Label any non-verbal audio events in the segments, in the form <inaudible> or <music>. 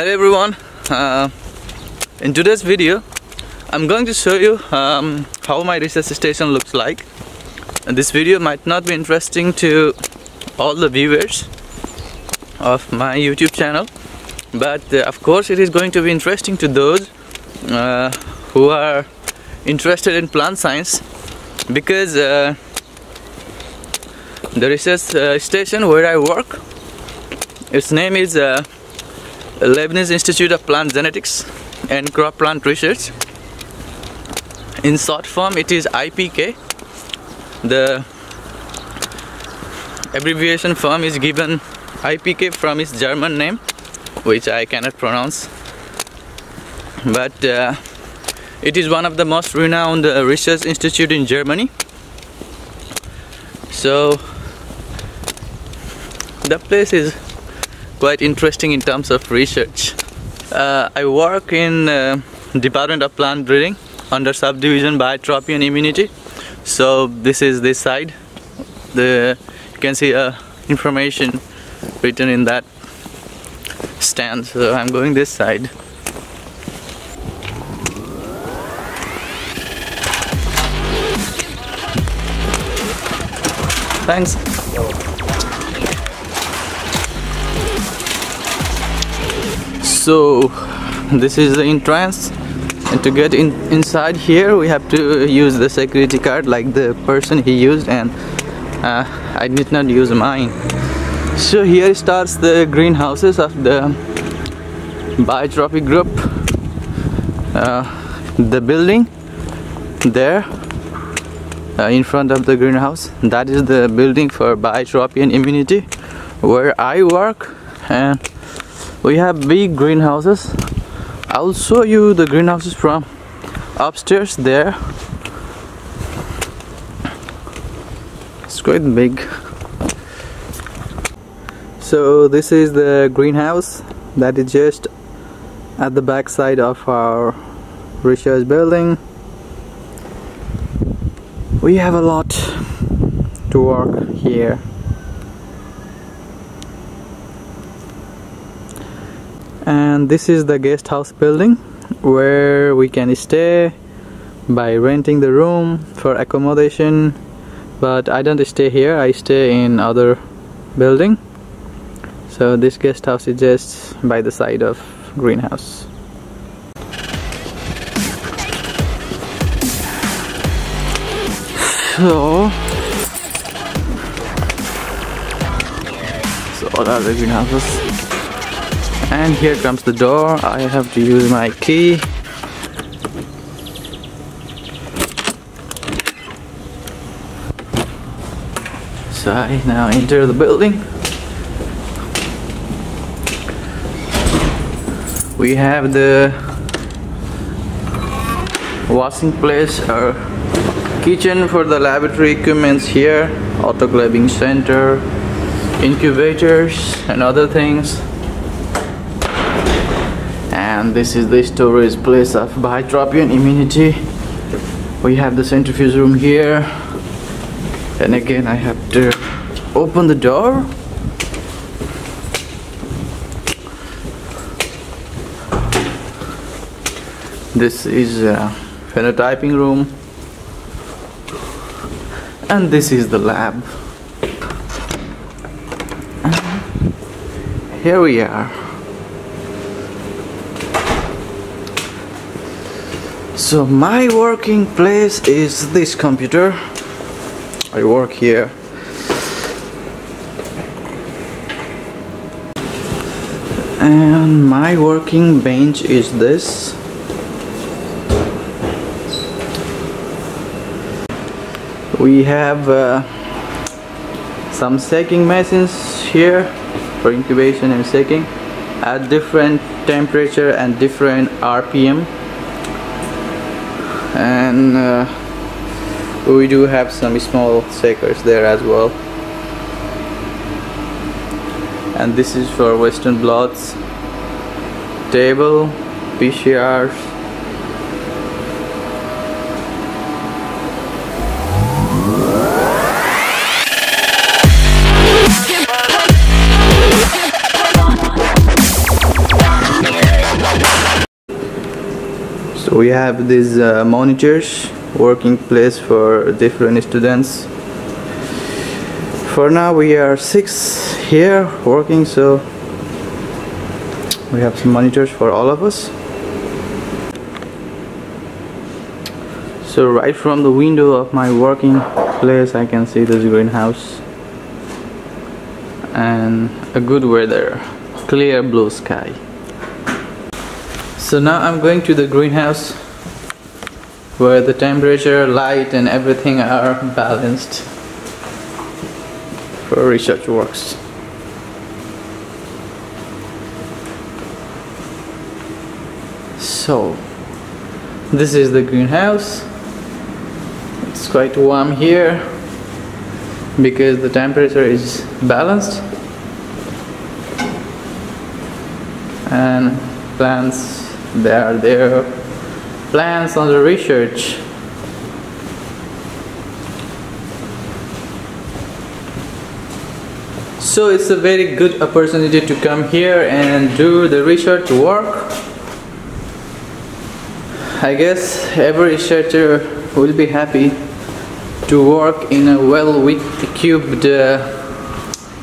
Hello everyone. Uh, in today's video, I'm going to show you um, how my research station looks like. And this video might not be interesting to all the viewers of my YouTube channel, but uh, of course it is going to be interesting to those uh, who are interested in plant science because uh, the research uh, station where I work, its name is Leibniz Institute of Plant Genetics and Crop Plant Research. In short form, it is IPK. The abbreviation form is given IPK from its German name, which I cannot pronounce. But uh, it is one of the most renowned uh, research institute in Germany. So the place is quite interesting in terms of research. Uh, I work in uh, Department of Plant Breeding under subdivision Biotrophy and Immunity. So this is this side. The you can see uh, information written in that stand. So I'm going this side. Thanks. So this is the entrance. And to get in inside here we have to use the security card like the person he used and uh, I did not use mine. So here starts the greenhouses of the Biotrophy group. Uh, the building there uh, in front of the greenhouse. That is the building for Biotrophy and immunity where I work. And we have big greenhouses. I'll show you the greenhouses from upstairs there. It's quite big. So this is the greenhouse that is just at the back side of our research building. We have a lot to work here and this is the guest house building where we can stay by renting the room for accommodation. But I don't stay here I stay in other building. So this guest house is just by the side of greenhouse. So so what are the greenhouses and here comes the door. I have to use my key. So I now enter the building. We have the washing place or kitchen for the laboratory equipments here autoclaving center incubators and other things and this is the storage place of Biotrophy and immunity. We have the centrifuge room here. And again I have to open the door. This is phenotyping room. And this is the lab. Here we are so my working place is this computer. I work here. And my working bench is this. We have uh, some stacking machines here for incubation and stacking at different temperature and different RPM and uh, we do have some small shakers there as well. And this is for western blots table PCRs we have these uh, monitors working place for different students. For now we are six here working so we have some monitors for all of us. So right from the window of my working place I can see this greenhouse and a good weather clear blue sky so now I'm going to the greenhouse where the temperature light and everything are balanced for research works. So this is the greenhouse. It's quite warm here because the temperature is balanced. And plants they are their plans on the research. So it's a very good opportunity to come here and do the research work. I guess every researcher will be happy to work in a well-equipped uh,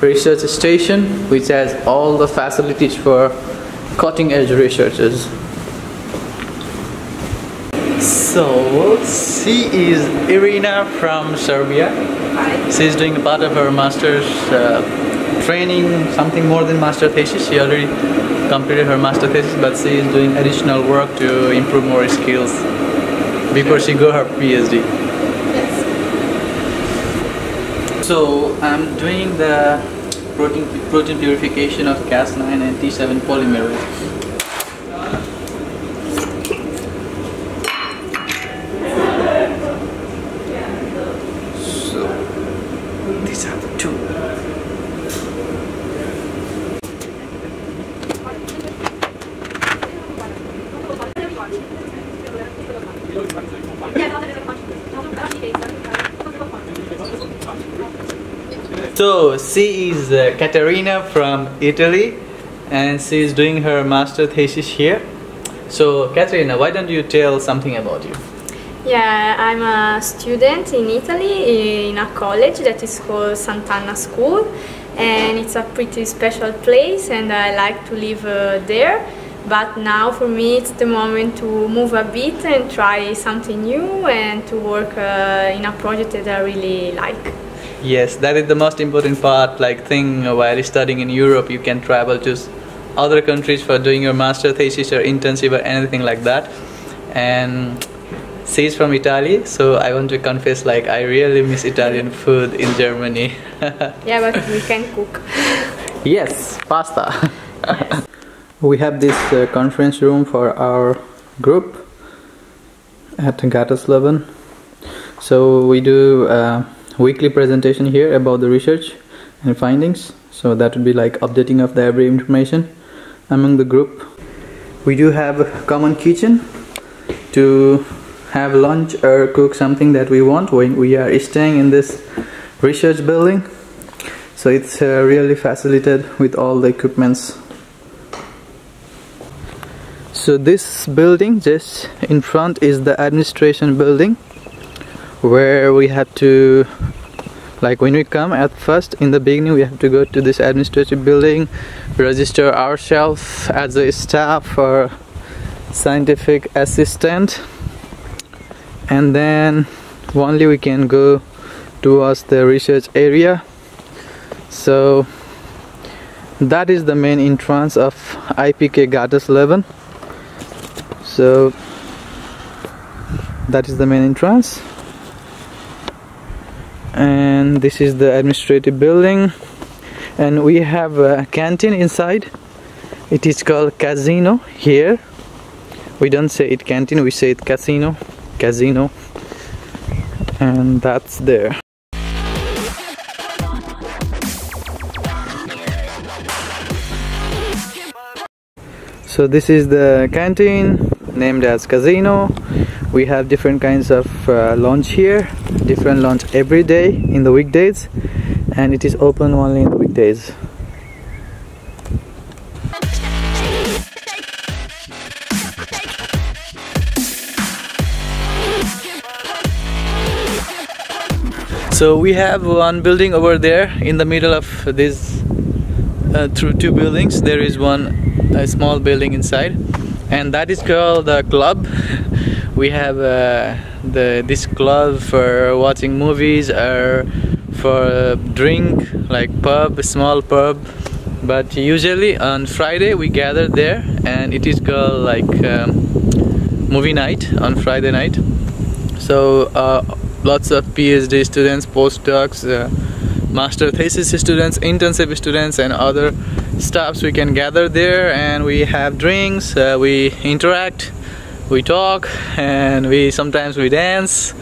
research station which has all the facilities for cutting-edge researchers. So, she is Irina from Serbia. She is doing a part of her master's uh, training, something more than master thesis. She already completed her master thesis, but she is doing additional work to improve more skills before she go her PhD. Yes. So I'm doing the protein, protein purification of Cas9 and T7 polymerase. So she is uh, Katerina from Italy and she is doing her master thesis here. So Katerina, why don't you tell something about you? Yeah, I'm a student in Italy in a college that is called Sant'Anna School and it's a pretty special place and I like to live uh, there but now for me it's the moment to move a bit and try something new and to work uh, in a project that I really like. Yes, that is the most important part. Like thing while studying in Europe, you can travel to other countries for doing your master thesis or intensive or anything like that. And she's from Italy, so I want to confess, like I really miss Italian food in Germany. <laughs> yeah, but we can cook. yes, pasta. Yes. <laughs> we have this uh, conference room for our group at Gatersleben. So we do. Uh, weekly presentation here about the research and findings. So that would be like updating of the every information among the group. We do have a common kitchen to have lunch or cook something that we want when we are staying in this research building. So it's uh, really facilitated with all the equipments. So this building just in front is the administration building where we had to like when we come at first in the beginning we have to go to this administrative building register ourselves as a staff or scientific assistant and then only we can go towards the research area. So that is the main entrance of IPK Gatersleben so that is the main entrance and this is the administrative building. And we have a canteen inside. It is called casino here. We don't say it canteen we say it casino. Casino. And that's there. So this is the canteen named as casino we have different kinds of uh, launch here different launch every day in the weekdays and it is open only in the weekdays. So we have one building over there in the middle of this uh, through two buildings. There is one small building inside and that is called the club we have uh, the this club for watching movies or for drink like pub small pub. But usually on Friday we gather there and it is called like um, movie night on Friday night. So uh, lots of PhD students postdocs uh, master thesis students intensive students and other staffs. We can gather there and we have drinks uh, we interact we talk and we sometimes we dance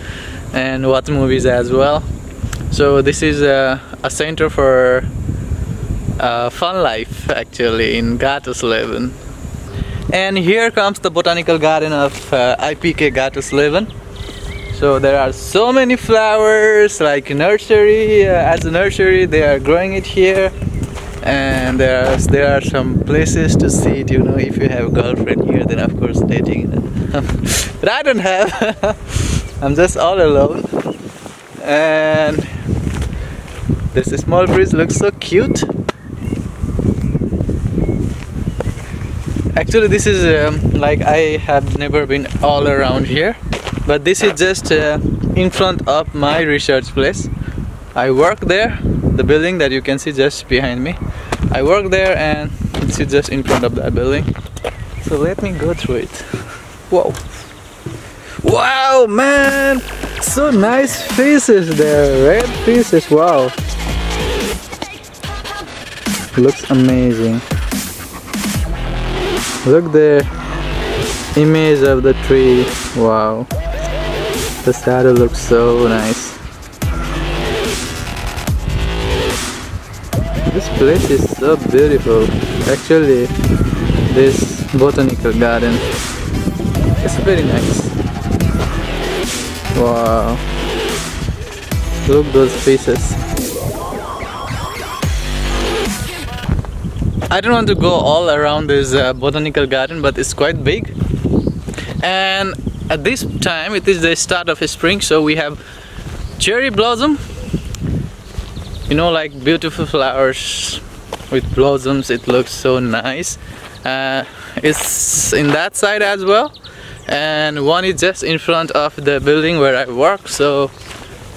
and watch movies as well. So this is a, a center for uh, fun life actually in Gatersleben and here comes the botanical garden of uh, IPK Gatersleben so there are so many flowers like nursery uh, as a nursery they are growing it here and there are, there are some places to sit you know if you have a girlfriend here then of course dating <laughs> but I don't have. <laughs> I'm just all alone. And this small bridge looks so cute. Actually this is um, like I have never been all around here but this is just uh, in front of my research place. I work there the building that you can see just behind me. I work there and it's just in front of that building. So let me go through it. Whoa. Wow man. So nice faces there. Red faces wow. Looks amazing. Look the image of the tree. Wow. The shadow looks so nice This place is so beautiful. Actually, this botanical garden is very nice. Wow. Look those faces. I don't want to go all around this uh, botanical garden, but it's quite big. And at this time, it is the start of spring, so we have cherry blossom you know like beautiful flowers with blossoms it looks so nice. Uh, it's in that side as well. And one is just in front of the building where I work so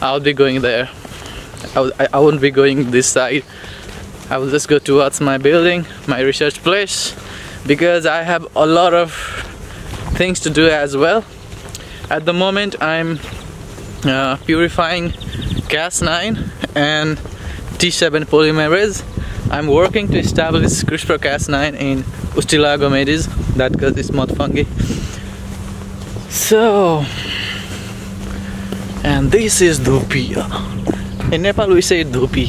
I'll be going there. I, I won't be going this side. I will just go towards my building my research place because I have a lot of things to do as well. At the moment I'm uh, purifying Cas9 and T7 polymerase. I'm working to establish CRISPR-Cas9 in Ustilago maydis, that cause it's mud fungi. So, and this is Dhupia. In Nepal we say Dhupi.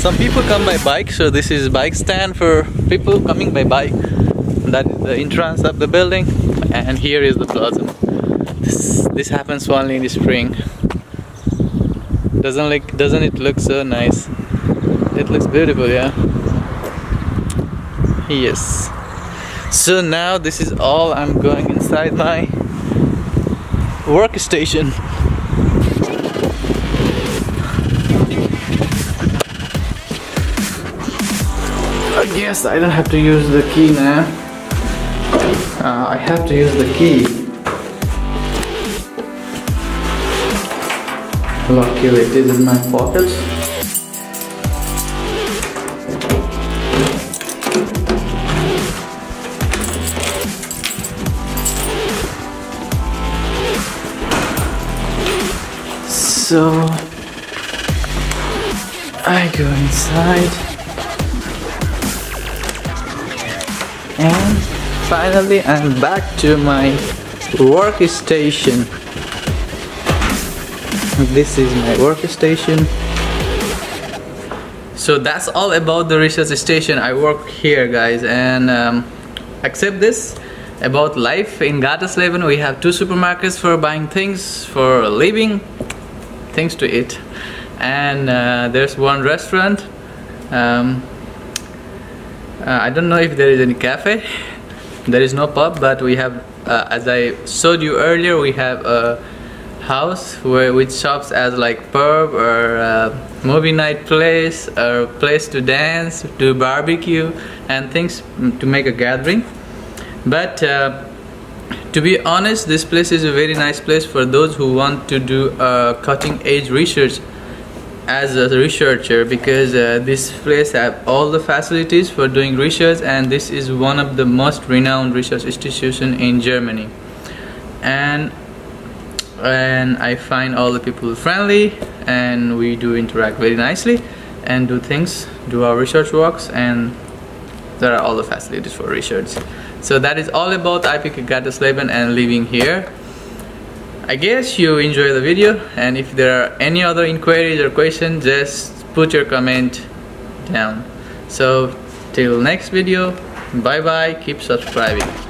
Some people come by bike, so this is bike stand for people coming by bike. That is the entrance of the building, and here is the blossom this this happens only in the spring. Doesn't like doesn't it look so nice? It looks beautiful yeah? Yes. So now this is all I'm going inside my workstation. I guess I don't have to use the key now uh, I have to use the key luckily it is in my pockets so I go inside. And finally I'm back to my workstation this is my workstation. So that's all about the research station I work here guys. And um, except this. About life in Gatersleben we have two supermarkets for buying things for living things to eat. And uh, there's one restaurant. Um, uh, I don't know if there is any cafe. There is no pub but we have uh, as I showed you earlier we have a house where which shops as like pub or uh, movie night place or place to dance do barbecue and things to make a gathering. But uh, to be honest this place is a very nice place for those who want to do uh, cutting edge research as a researcher because uh, this place have all the facilities for doing research and this is one of the most renowned research institution in Germany. And and I find all the people friendly and we do interact very nicely and do things do our research works and there are all the facilities for research. So that is all about IPK Gatersleben and living here. I guess you enjoy the video and if there are any other inquiries or questions just put your comment down. So till next video bye bye keep subscribing